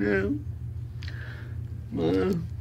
Yeah. Yeah.